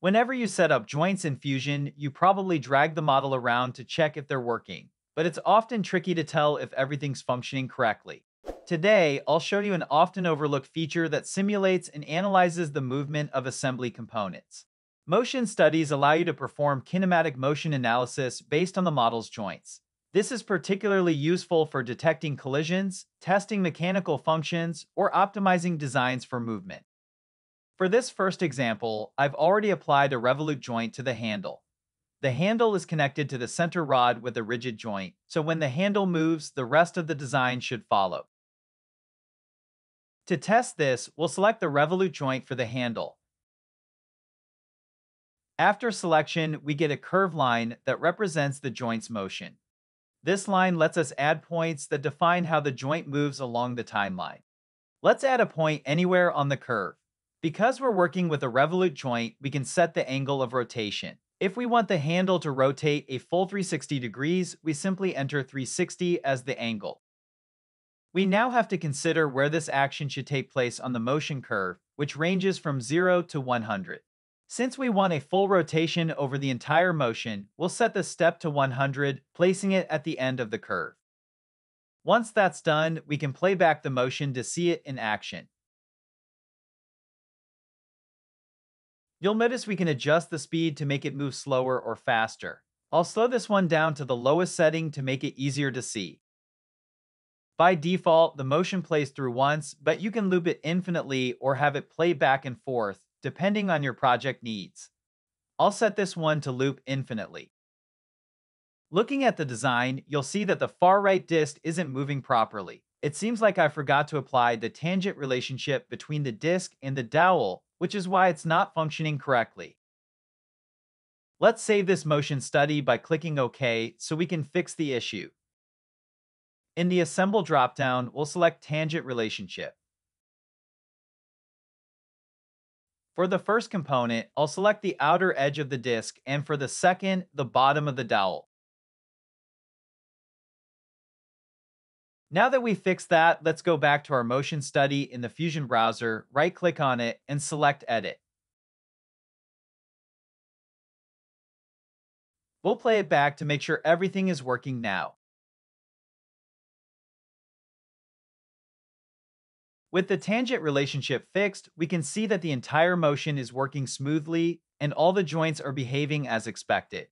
Whenever you set up joints in Fusion, you probably drag the model around to check if they're working, but it's often tricky to tell if everything's functioning correctly. Today, I'll show you an often overlooked feature that simulates and analyzes the movement of assembly components. Motion studies allow you to perform kinematic motion analysis based on the model's joints. This is particularly useful for detecting collisions, testing mechanical functions, or optimizing designs for movement. For this first example, I've already applied a revolute joint to the handle. The handle is connected to the center rod with a rigid joint, so when the handle moves, the rest of the design should follow. To test this, we'll select the revolute joint for the handle. After selection, we get a curve line that represents the joint's motion. This line lets us add points that define how the joint moves along the timeline. Let's add a point anywhere on the curve. Because we're working with a revolute joint, we can set the angle of rotation. If we want the handle to rotate a full 360 degrees, we simply enter 360 as the angle. We now have to consider where this action should take place on the motion curve, which ranges from 0 to 100. Since we want a full rotation over the entire motion, we'll set the step to 100, placing it at the end of the curve. Once that's done, we can play back the motion to see it in action. You'll notice we can adjust the speed to make it move slower or faster. I'll slow this one down to the lowest setting to make it easier to see. By default, the motion plays through once, but you can loop it infinitely or have it play back and forth, depending on your project needs. I'll set this one to loop infinitely. Looking at the design, you'll see that the far right disc isn't moving properly. It seems like I forgot to apply the tangent relationship between the disc and the dowel which is why it's not functioning correctly. Let's save this motion study by clicking OK so we can fix the issue. In the Assemble dropdown, we'll select Tangent Relationship. For the first component, I'll select the outer edge of the disk, and for the second, the bottom of the dowel. Now that we fixed that, let's go back to our motion study in the Fusion browser, right click on it, and select Edit. We'll play it back to make sure everything is working now. With the tangent relationship fixed, we can see that the entire motion is working smoothly and all the joints are behaving as expected.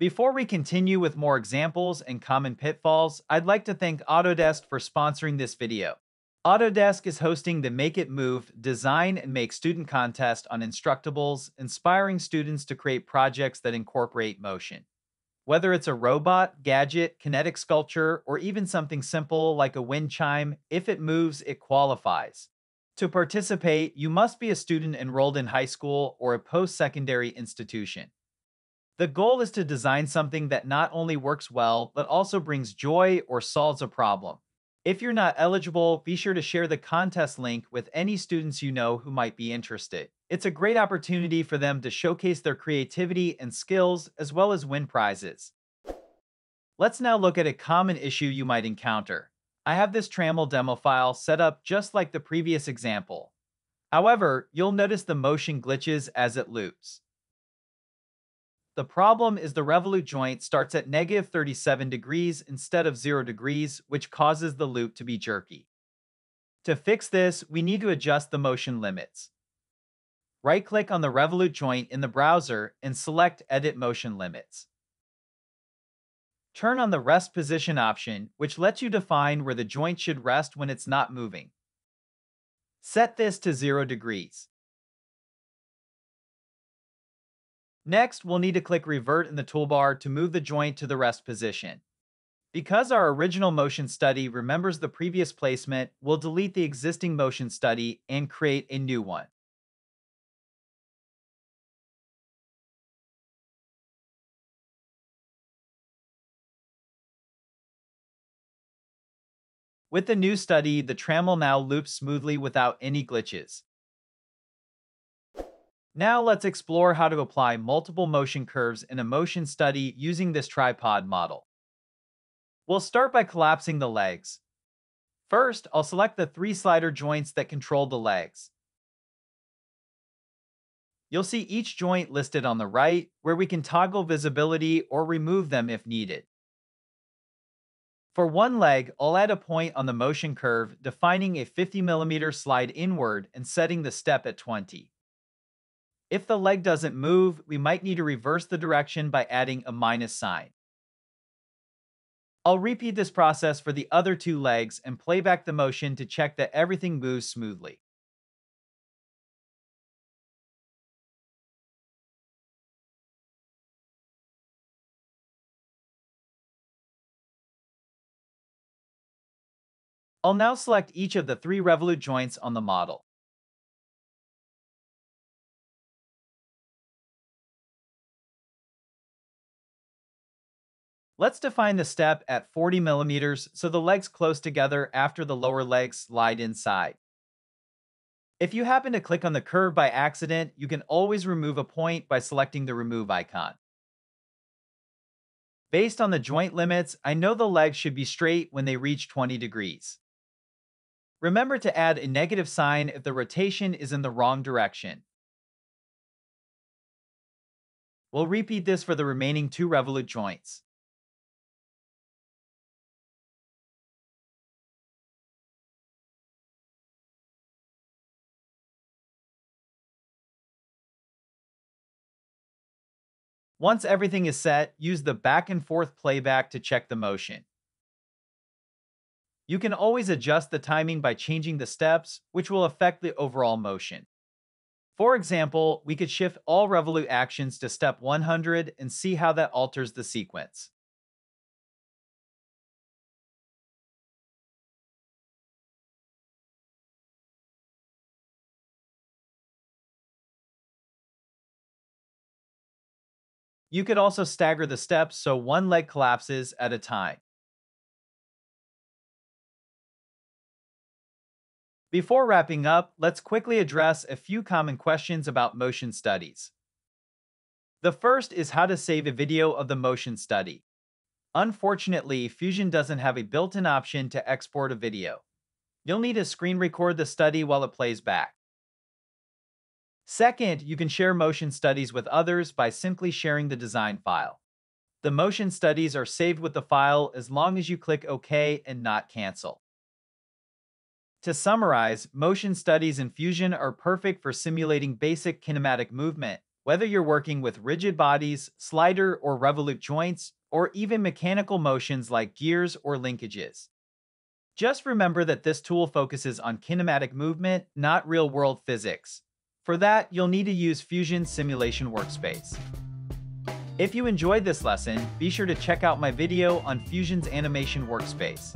Before we continue with more examples and common pitfalls, I'd like to thank Autodesk for sponsoring this video. Autodesk is hosting the Make It Move Design and Make Student Contest on Instructables, inspiring students to create projects that incorporate motion. Whether it's a robot, gadget, kinetic sculpture, or even something simple like a wind chime, if it moves, it qualifies. To participate, you must be a student enrolled in high school or a post-secondary institution. The goal is to design something that not only works well, but also brings joy or solves a problem. If you're not eligible, be sure to share the contest link with any students you know who might be interested. It's a great opportunity for them to showcase their creativity and skills, as well as win prizes. Let's now look at a common issue you might encounter. I have this Trammel demo file set up just like the previous example. However, you'll notice the motion glitches as it loops. The problem is the revolute joint starts at negative 37 degrees instead of 0 degrees, which causes the loop to be jerky. To fix this, we need to adjust the motion limits. Right-click on the revolute joint in the browser and select Edit Motion Limits. Turn on the Rest Position option, which lets you define where the joint should rest when it's not moving. Set this to 0 degrees. Next, we'll need to click Revert in the toolbar to move the joint to the rest position. Because our original motion study remembers the previous placement, we'll delete the existing motion study and create a new one. With the new study, the Trammel now loops smoothly without any glitches. Now let's explore how to apply multiple motion curves in a motion study using this tripod model. We'll start by collapsing the legs. First, I'll select the three slider joints that control the legs. You'll see each joint listed on the right, where we can toggle visibility or remove them if needed. For one leg, I'll add a point on the motion curve, defining a 50mm slide inward and setting the step at 20. If the leg doesn't move, we might need to reverse the direction by adding a minus sign. I'll repeat this process for the other two legs and play back the motion to check that everything moves smoothly. I'll now select each of the three revolute joints on the model. Let's define the step at 40 millimeters so the legs close together after the lower legs slide inside. If you happen to click on the curve by accident, you can always remove a point by selecting the remove icon. Based on the joint limits, I know the legs should be straight when they reach 20 degrees. Remember to add a negative sign if the rotation is in the wrong direction. We'll repeat this for the remaining two revolute joints. Once everything is set, use the back and forth playback to check the motion. You can always adjust the timing by changing the steps, which will affect the overall motion. For example, we could shift all Revolute actions to step 100 and see how that alters the sequence. You could also stagger the steps so one leg collapses at a time. Before wrapping up, let's quickly address a few common questions about motion studies. The first is how to save a video of the motion study. Unfortunately, Fusion doesn't have a built-in option to export a video. You'll need to screen record the study while it plays back. Second, you can share motion studies with others by simply sharing the design file. The motion studies are saved with the file as long as you click OK and not cancel. To summarize, motion studies in Fusion are perfect for simulating basic kinematic movement, whether you're working with rigid bodies, slider or revolute joints, or even mechanical motions like gears or linkages. Just remember that this tool focuses on kinematic movement, not real-world physics. For that, you'll need to use Fusion Simulation Workspace. If you enjoyed this lesson, be sure to check out my video on Fusion's Animation Workspace.